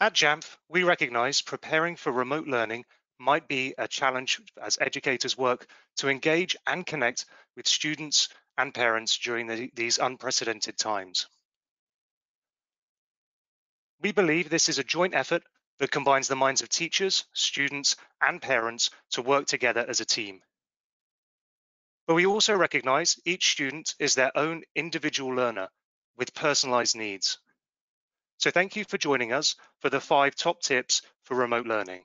At Jamf, we recognize preparing for remote learning might be a challenge as educators work to engage and connect with students and parents during the, these unprecedented times. We believe this is a joint effort that combines the minds of teachers, students, and parents to work together as a team. But we also recognize each student is their own individual learner with personalized needs. So thank you for joining us for the five top tips for remote learning.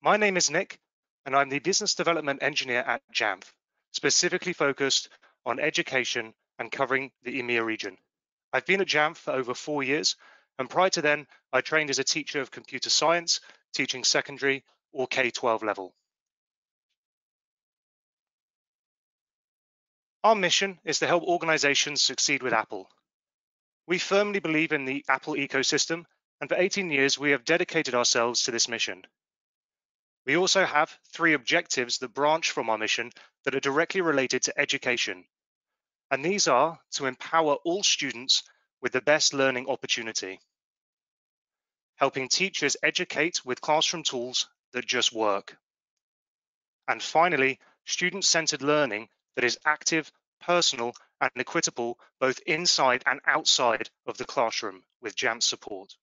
My name is Nic, and I'm the Business Development Engineer at Jamf, specifically focused on education and covering the EMEA region. I've been at Jamf for over four years, and prior to then, I trained as a teacher of computer science, teaching secondary or K-12 level. Our mission is to help organizations succeed with Apple. We firmly believe in the Apple ecosystem, and for 18 years, we have dedicated ourselves to this mission. We also have three objectives that branch from our mission that are directly related to education. And these are to empower all students with the best learning opportunity, helping teachers educate with classroom tools that just work. And finally, student-centered learning that is active, personal, and equitable both inside and outside of the classroom with Jamf support.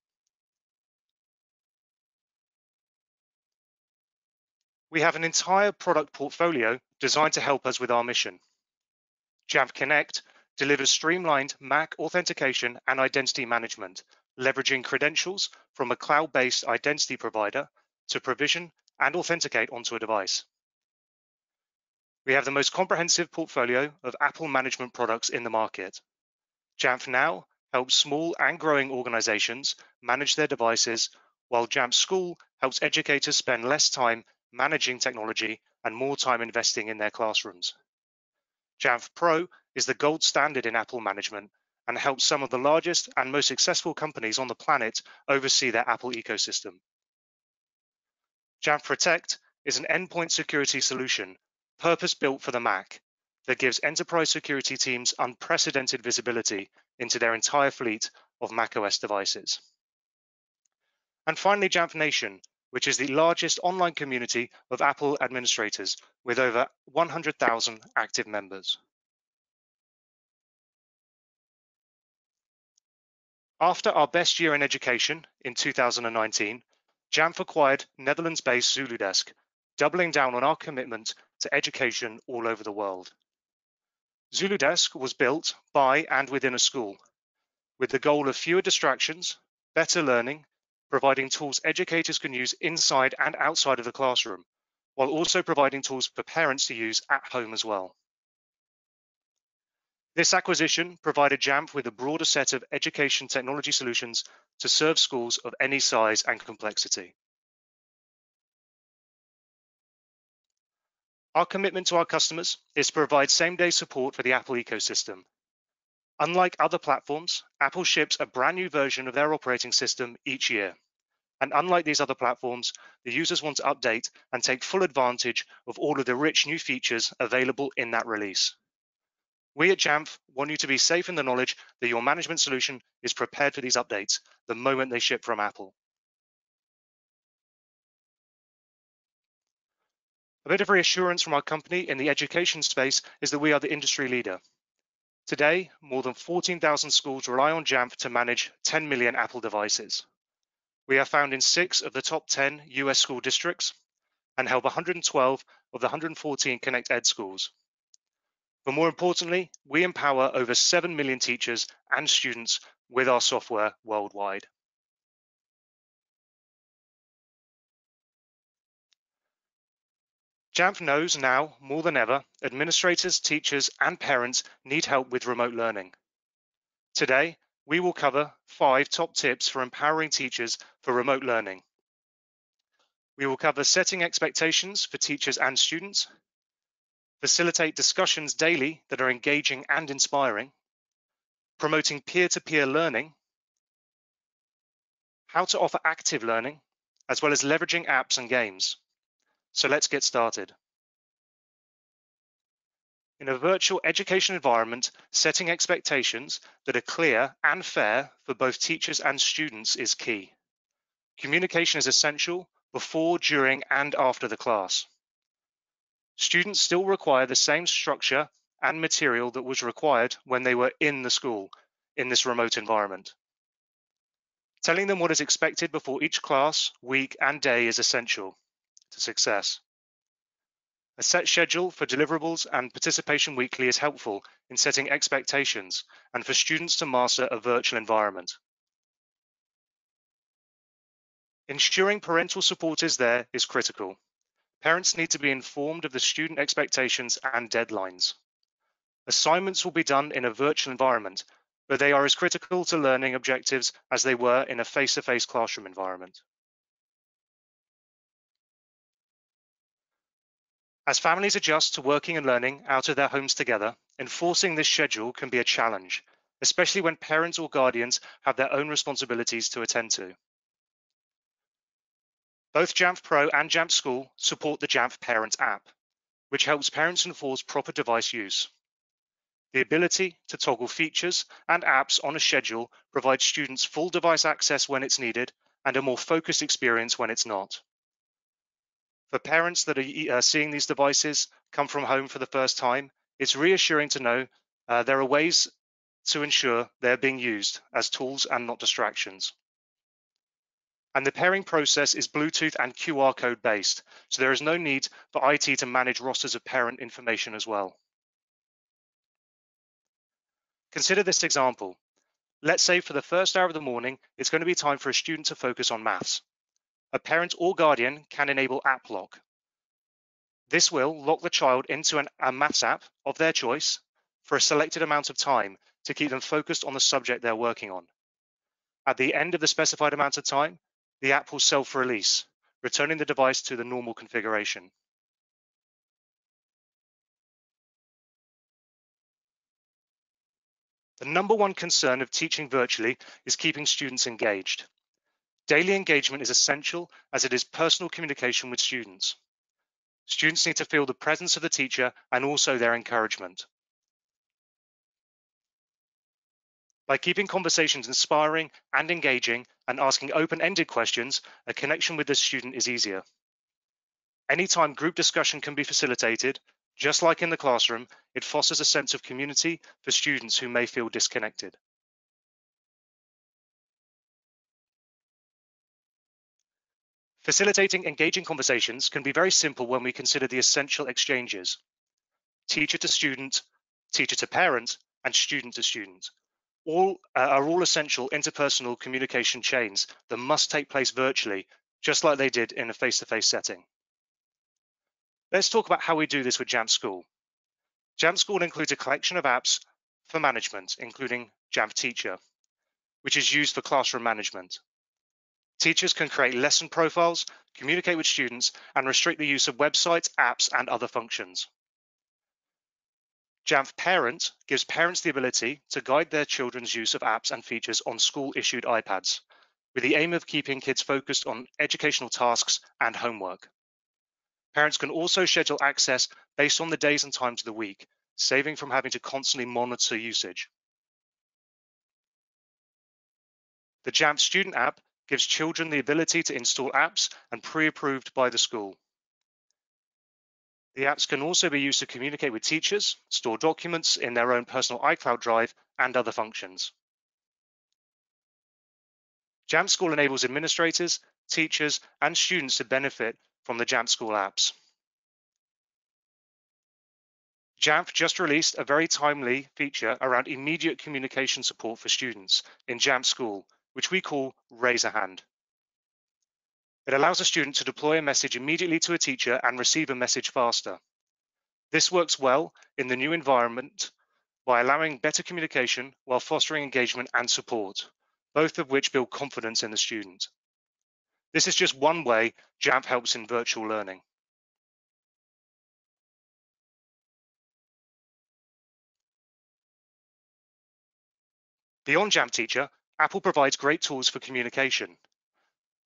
We have an entire product portfolio designed to help us with our mission. Jamf Connect delivers streamlined Mac authentication and identity management, leveraging credentials from a cloud-based identity provider to provision and authenticate onto a device. We have the most comprehensive portfolio of Apple management products in the market. Jamf Now helps small and growing organizations manage their devices, while Jamf School helps educators spend less time managing technology and more time investing in their classrooms. Jamf Pro is the gold standard in Apple management and helps some of the largest and most successful companies on the planet oversee their Apple ecosystem. Jamf Protect is an endpoint security solution purpose-built for the Mac that gives enterprise security teams unprecedented visibility into their entire fleet of macOS devices. And finally, Jamf Nation, which is the largest online community of Apple administrators with over 100,000 active members. After our best year in education in 2019, Jamf acquired Netherlands-based Zuludesk, doubling down on our commitment to education all over the world. Zuludesk was built by and within a school with the goal of fewer distractions, better learning, providing tools educators can use inside and outside of the classroom, while also providing tools for parents to use at home as well. This acquisition provided Jamf with a broader set of education technology solutions to serve schools of any size and complexity. Our commitment to our customers is to provide same-day support for the Apple ecosystem. Unlike other platforms, Apple ships a brand new version of their operating system each year. And unlike these other platforms, the users want to update and take full advantage of all of the rich new features available in that release. We at Jamf want you to be safe in the knowledge that your management solution is prepared for these updates the moment they ship from Apple. A bit of reassurance from our company in the education space is that we are the industry leader. Today, more than 14,000 schools rely on Jamf to manage 10 million Apple devices. We are found in six of the top 10 US school districts and help 112 of the 114 ConnectED schools. But more importantly, we empower over 7 million teachers and students with our software worldwide. Jamf knows now more than ever, administrators, teachers, and parents need help with remote learning. Today, we will cover five top tips for empowering teachers for remote learning. We will cover setting expectations for teachers and students, facilitate discussions daily that are engaging and inspiring, promoting peer-to-peer -peer learning, how to offer active learning, as well as leveraging apps and games. So let's get started. In a virtual education environment, setting expectations that are clear and fair for both teachers and students is key. Communication is essential before, during, and after the class. Students still require the same structure and material that was required when they were in the school in this remote environment. Telling them what is expected before each class, week, and day is essential to success. A set schedule for deliverables and participation weekly is helpful in setting expectations and for students to master a virtual environment. Ensuring parental support is there is critical. Parents need to be informed of the student expectations and deadlines. Assignments will be done in a virtual environment, but they are as critical to learning objectives as they were in a face-to-face -face classroom environment. As families adjust to working and learning out of their homes together, enforcing this schedule can be a challenge, especially when parents or guardians have their own responsibilities to attend to. Both Jamf Pro and Jamf School support the Jamf Parent app, which helps parents enforce proper device use. The ability to toggle features and apps on a schedule provides students full device access when it's needed and a more focused experience when it's not. For parents that are uh, seeing these devices come from home for the first time, it's reassuring to know uh, there are ways to ensure they're being used as tools and not distractions. And the pairing process is Bluetooth and QR code based, so there is no need for IT to manage rosters of parent information as well. Consider this example. Let's say for the first hour of the morning, it's going to be time for a student to focus on maths a parent or guardian can enable app lock. This will lock the child into an, a maths app of their choice for a selected amount of time to keep them focused on the subject they're working on. At the end of the specified amount of time, the app will self-release, returning the device to the normal configuration. The number one concern of teaching virtually is keeping students engaged. Daily engagement is essential as it is personal communication with students. Students need to feel the presence of the teacher and also their encouragement. By keeping conversations inspiring and engaging and asking open-ended questions, a connection with the student is easier. Anytime group discussion can be facilitated, just like in the classroom, it fosters a sense of community for students who may feel disconnected. Facilitating engaging conversations can be very simple when we consider the essential exchanges. Teacher to student, teacher to parent, and student to student. All uh, are all essential interpersonal communication chains that must take place virtually, just like they did in a face-to-face -face setting. Let's talk about how we do this with Jamf School. Jamf School includes a collection of apps for management, including Jamf Teacher, which is used for classroom management. Teachers can create lesson profiles, communicate with students, and restrict the use of websites, apps, and other functions. Jamf Parent gives parents the ability to guide their children's use of apps and features on school-issued iPads, with the aim of keeping kids focused on educational tasks and homework. Parents can also schedule access based on the days and times of the week, saving from having to constantly monitor usage. The Jamf Student app gives children the ability to install apps and pre-approved by the school. The apps can also be used to communicate with teachers, store documents in their own personal iCloud drive, and other functions. Jamf School enables administrators, teachers, and students to benefit from the Jamf School apps. Jamf just released a very timely feature around immediate communication support for students in Jamf School which we call raise a hand. It allows a student to deploy a message immediately to a teacher and receive a message faster. This works well in the new environment by allowing better communication while fostering engagement and support, both of which build confidence in the student. This is just one way Jamf helps in virtual learning. Beyond Jamf Teacher, Apple provides great tools for communication.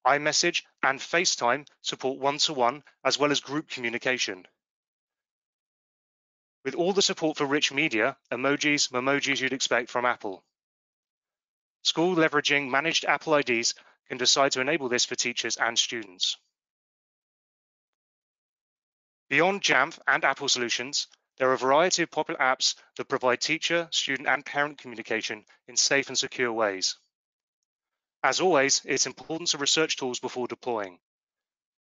iMessage and FaceTime support one-to-one -one, as well as group communication. with all the support for rich media, emojis, memojis you'd expect from Apple. School leveraging managed Apple IDs can decide to enable this for teachers and students. Beyond Jamf and Apple solutions, there are a variety of popular apps that provide teacher, student, and parent communication in safe and secure ways. As always, it's important to research tools before deploying.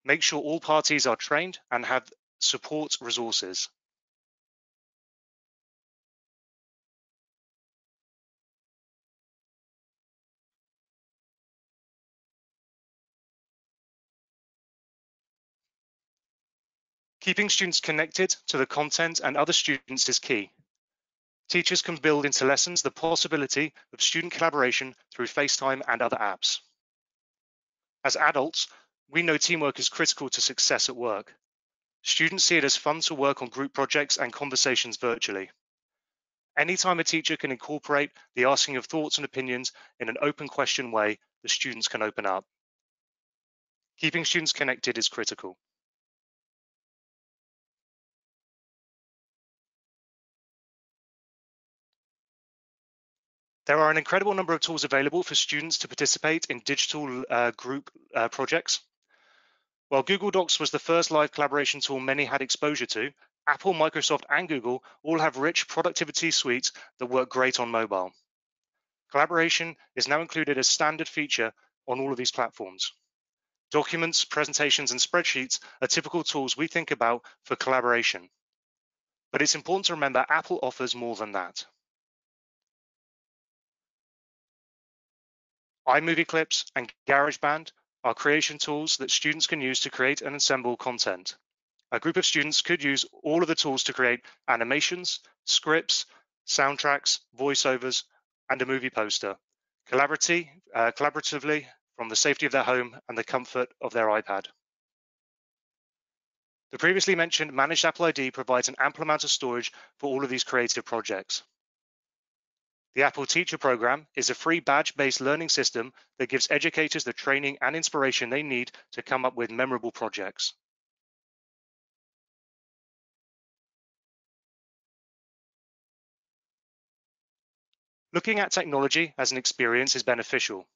Make sure all parties are trained and have support resources. Keeping students connected to the content and other students is key. Teachers can build into lessons the possibility of student collaboration through FaceTime and other apps. As adults, we know teamwork is critical to success at work. Students see it as fun to work on group projects and conversations virtually. Anytime a teacher can incorporate the asking of thoughts and opinions in an open question way, the students can open up. Keeping students connected is critical. There are an incredible number of tools available for students to participate in digital uh, group uh, projects. While Google Docs was the first live collaboration tool many had exposure to, Apple, Microsoft, and Google all have rich productivity suites that work great on mobile. Collaboration is now included as standard feature on all of these platforms. Documents, presentations, and spreadsheets are typical tools we think about for collaboration. But it's important to remember Apple offers more than that. iMovie Clips and GarageBand are creation tools that students can use to create and assemble content. A group of students could use all of the tools to create animations, scripts, soundtracks, voiceovers, and a movie poster, uh, collaboratively from the safety of their home and the comfort of their iPad. The previously mentioned Managed Apple ID provides an ample amount of storage for all of these creative projects. The Apple Teacher Program is a free badge-based learning system that gives educators the training and inspiration they need to come up with memorable projects. Looking at technology as an experience is beneficial.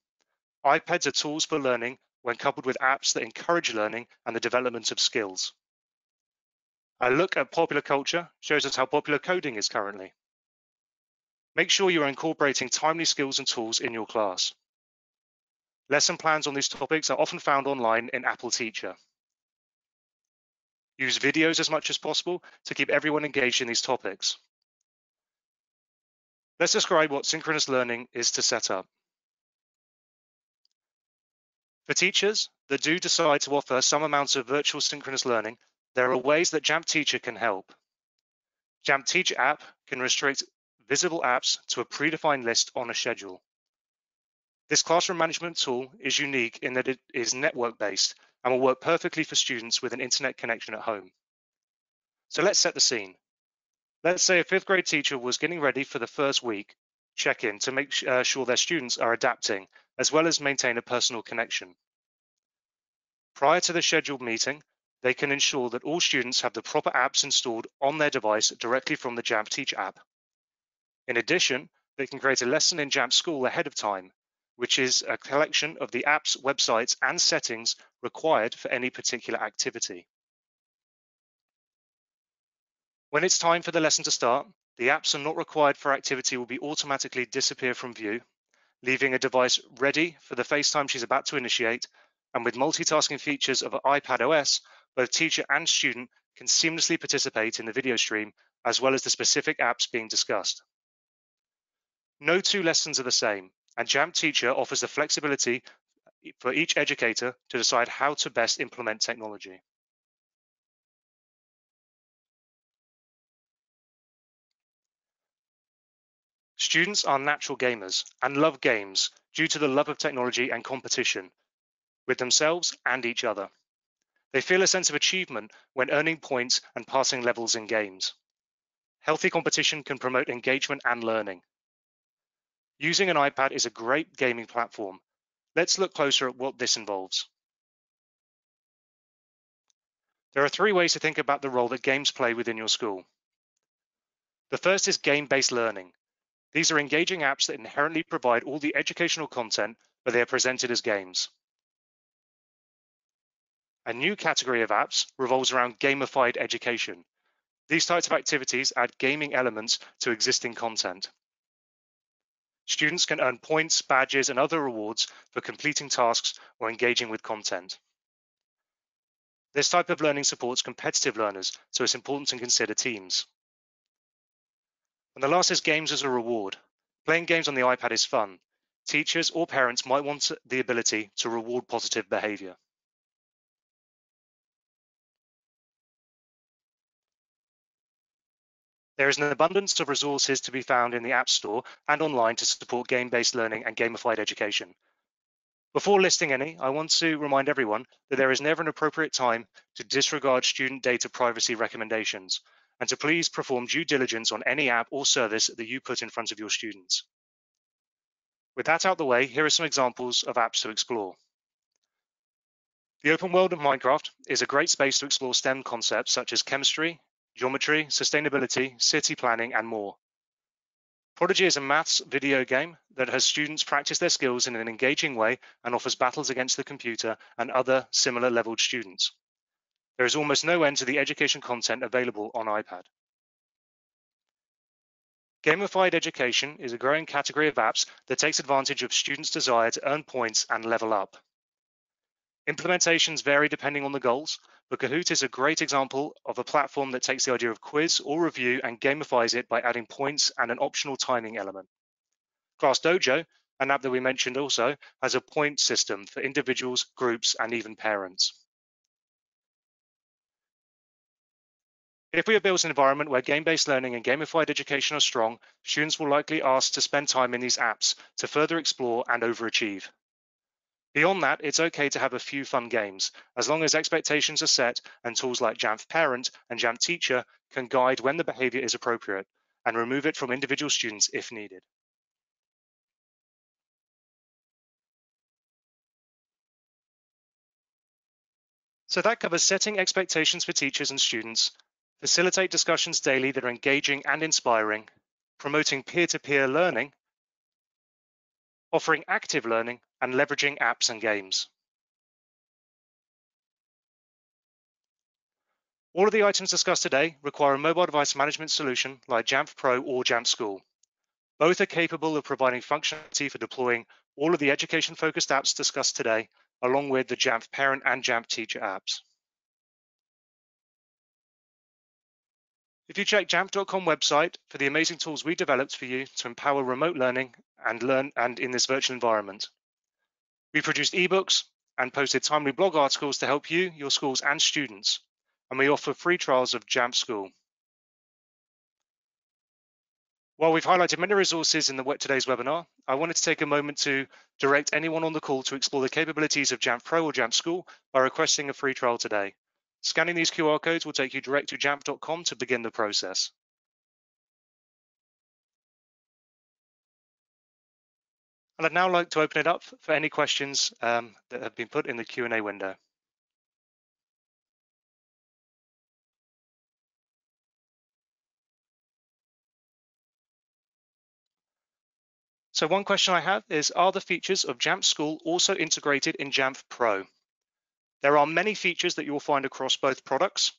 iPads are tools for learning when coupled with apps that encourage learning and the development of skills. A look at popular culture shows us how popular coding is currently. Make sure you are incorporating timely skills and tools in your class. Lesson plans on these topics are often found online in Apple Teacher. Use videos as much as possible to keep everyone engaged in these topics. Let's describe what synchronous learning is to set up. For teachers that do decide to offer some amount of virtual synchronous learning, there are ways that Jamf Teacher can help. Jamf Teacher app can restrict visible apps to a predefined list on a schedule. This classroom management tool is unique in that it is network-based and will work perfectly for students with an internet connection at home. So let's set the scene. Let's say a fifth grade teacher was getting ready for the first week check-in to make uh, sure their students are adapting, as well as maintain a personal connection. Prior to the scheduled meeting, they can ensure that all students have the proper apps installed on their device directly from the Jamf Teach app. In addition, they can create a lesson in Jamf School ahead of time, which is a collection of the app's websites and settings required for any particular activity. When it's time for the lesson to start, the apps are not required for activity will be automatically disappear from view, leaving a device ready for the FaceTime she's about to initiate. And with multitasking features of iPad OS, both teacher and student can seamlessly participate in the video stream, as well as the specific apps being discussed. No two lessons are the same, and Jamf Teacher offers the flexibility for each educator to decide how to best implement technology. Students are natural gamers and love games due to the love of technology and competition with themselves and each other. They feel a sense of achievement when earning points and passing levels in games. Healthy competition can promote engagement and learning. Using an iPad is a great gaming platform. Let's look closer at what this involves. There are three ways to think about the role that games play within your school. The first is game-based learning. These are engaging apps that inherently provide all the educational content, but they are presented as games. A new category of apps revolves around gamified education. These types of activities add gaming elements to existing content. Students can earn points, badges, and other rewards for completing tasks or engaging with content. This type of learning supports competitive learners, so it's important to consider teams. And the last is games as a reward. Playing games on the iPad is fun. Teachers or parents might want the ability to reward positive behavior. There is an abundance of resources to be found in the App Store and online to support game-based learning and gamified education. Before listing any, I want to remind everyone that there is never an appropriate time to disregard student data privacy recommendations and to please perform due diligence on any app or service that you put in front of your students. With that out the way, here are some examples of apps to explore. The open world of Minecraft is a great space to explore STEM concepts such as chemistry, geometry, sustainability, city planning, and more. Prodigy is a maths video game that has students practice their skills in an engaging way and offers battles against the computer and other similar leveled students. There is almost no end to the education content available on iPad. Gamified education is a growing category of apps that takes advantage of students' desire to earn points and level up. Implementations vary depending on the goals, but Kahoot is a great example of a platform that takes the idea of quiz or review and gamifies it by adding points and an optional timing element. Class Dojo, an app that we mentioned also, has a point system for individuals, groups, and even parents. If we have built an environment where game-based learning and gamified education are strong, students will likely ask to spend time in these apps to further explore and overachieve. Beyond that, it's okay to have a few fun games, as long as expectations are set and tools like Jamf Parent and Jamf Teacher can guide when the behavior is appropriate and remove it from individual students if needed. So that covers setting expectations for teachers and students, facilitate discussions daily that are engaging and inspiring, promoting peer-to-peer -peer learning, offering active learning, and leveraging apps and games. All of the items discussed today require a mobile device management solution like Jamf Pro or Jamf School. Both are capable of providing functionality for deploying all of the education-focused apps discussed today, along with the Jamf Parent and Jamf Teacher apps. If you check jamf.com website for the amazing tools we developed for you to empower remote learning and learn and in this virtual environment. We produced ebooks and posted timely blog articles to help you, your schools and students. And we offer free trials of Jamf School. While we've highlighted many resources in the, today's webinar, I wanted to take a moment to direct anyone on the call to explore the capabilities of Jamf Pro or Jamf School by requesting a free trial today. Scanning these QR codes will take you direct to jamf.com to begin the process. And I'd now like to open it up for any questions um, that have been put in the Q&A window. So one question I have is, are the features of Jamf School also integrated in Jamf Pro? There are many features that you will find across both products.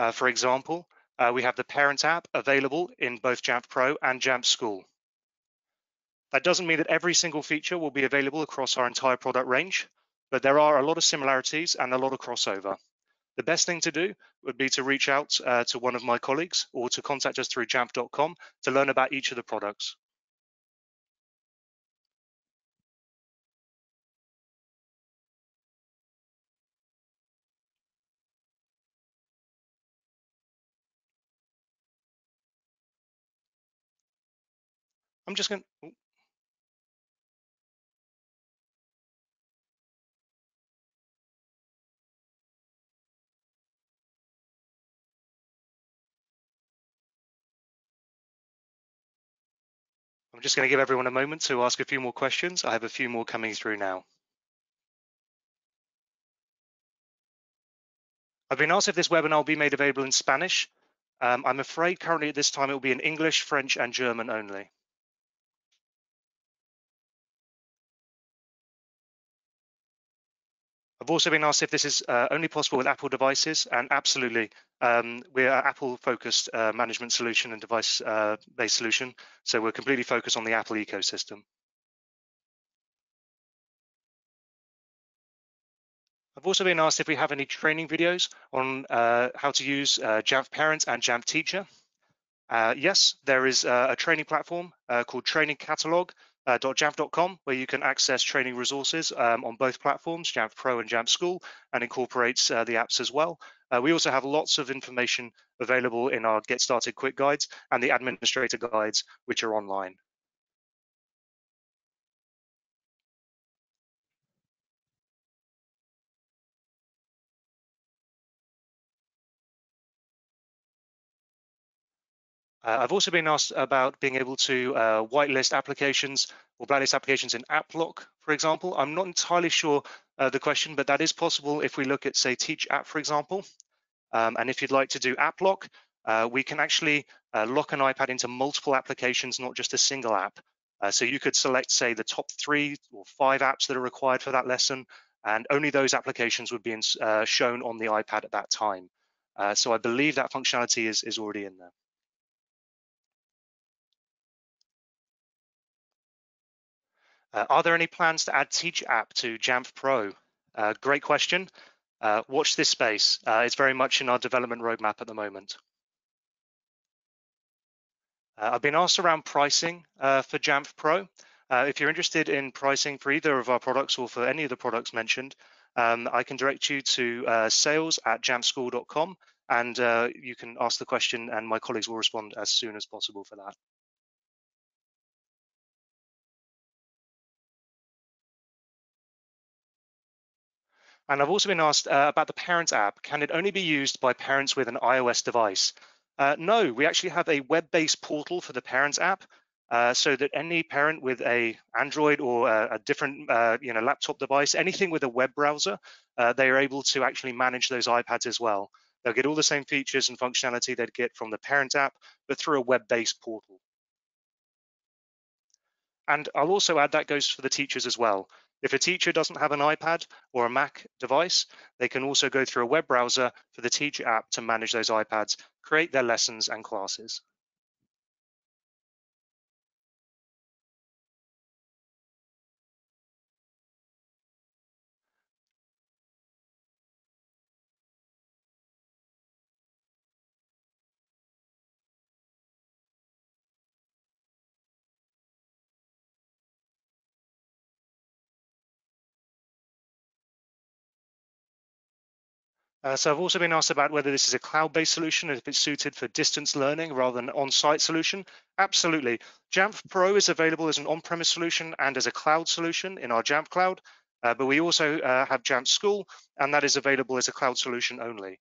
Uh, for example, uh, we have the Parent app available in both Jamf Pro and Jamf School. That doesn't mean that every single feature will be available across our entire product range, but there are a lot of similarities and a lot of crossover. The best thing to do would be to reach out uh, to one of my colleagues or to contact us through jamf.com to learn about each of the products. I'm just going to, I'm just going to give everyone a moment to ask a few more questions. I have a few more coming through now. I've been asked if this webinar will be made available in Spanish. Um, I'm afraid currently at this time it will be in English, French and German only. I've also been asked if this is uh, only possible with Apple devices, and absolutely, um, we're an Apple-focused uh, management solution and device-based uh, solution, so we're completely focused on the Apple ecosystem. I've also been asked if we have any training videos on uh, how to use uh, Jamf Parent and Jamf Teacher. Uh, yes, there is a training platform called Training Catalog uh, where you can access training resources um, on both platforms, Jamf Pro and Jamf School, and incorporates uh, the apps as well. Uh, we also have lots of information available in our Get Started Quick guides and the administrator guides, which are online. Uh, I've also been asked about being able to uh, whitelist applications or blacklist applications in AppLock, for example. I'm not entirely sure uh, the question, but that is possible if we look at, say, Teach App, for example. Um, and if you'd like to do AppLock, uh, we can actually uh, lock an iPad into multiple applications, not just a single app. Uh, so you could select, say, the top three or five apps that are required for that lesson, and only those applications would be in, shown on the iPad at that time. so I believe that functionality is, is already in there. Uh, are there any plans to add Teach App to Jamf Pro? Uh, great question. Uh, watch this space. Uh, it's very much in our development roadmap at the moment. Uh, I've been asked around pricing uh, for Jamf Pro. if you're interested in pricing for either of our products or for any of the products mentioned, um, I can direct you to sales at jamfschool.com and you can ask the question and my colleagues will respond as soon as possible for that. And I've also been asked uh, about the Parent app. Can it only be used by parents with an iOS device? Uh, no, we actually have a web-based portal for the Parents app uh, so that any parent with a Android or a, a different uh, you know, laptop device, anything with a web browser, uh, they are able to actually manage those iPads as well. They'll get all the same features and functionality they'd get from the Parent app, but through a web-based portal. And I'll also add that goes for the teachers as well. If a teacher doesn't have an iPad or a Mac device, they can also go through a web browser for the Teacher app to manage those iPads, create their lessons and classes. Uh, so I've also been asked about whether this is a cloud-based solution, and if it's suited for distance learning rather than on-site solution. Absolutely. Jamf Pro is available as an on-premise solution and as a cloud solution in our Jamf Cloud, uh, but we also uh, have Jamf School, and that is available as a cloud solution only.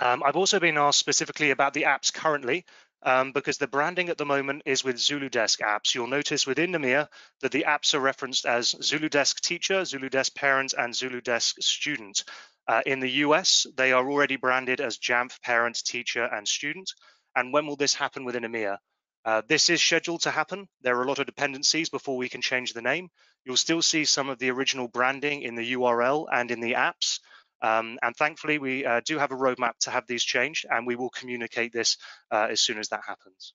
Um, I've also been asked specifically about the apps currently um, because the branding at the moment is with ZuluDesk apps. You'll notice within EMEA that the apps are referenced as ZuluDesk Teacher, ZuluDesk Parent, and ZuluDesk Student. Uh, in the US, they are already branded as Jamf Parent, Teacher, and Student. And when will this happen within EMEA? Uh, this is scheduled to happen. There are a lot of dependencies before we can change the name. You'll still see some of the original branding in the URL and in the apps. Um, and thankfully, we uh, do have a roadmap to have these changed, and we will communicate this uh, as soon as that happens.